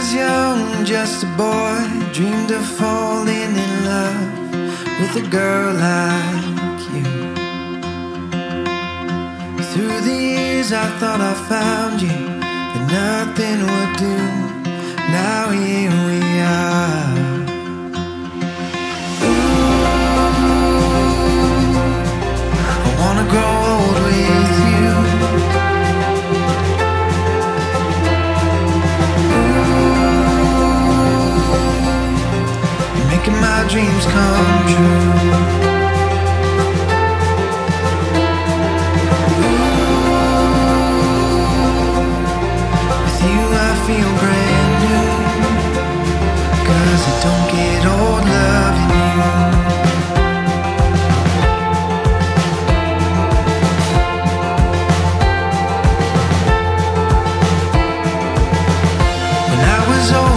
was young, just a boy, dreamed of falling in love with a girl like you. Through the years, I thought I found you, but nothing would do. Now here come true. Ooh, with you I feel brand don't get old loving you. When I was old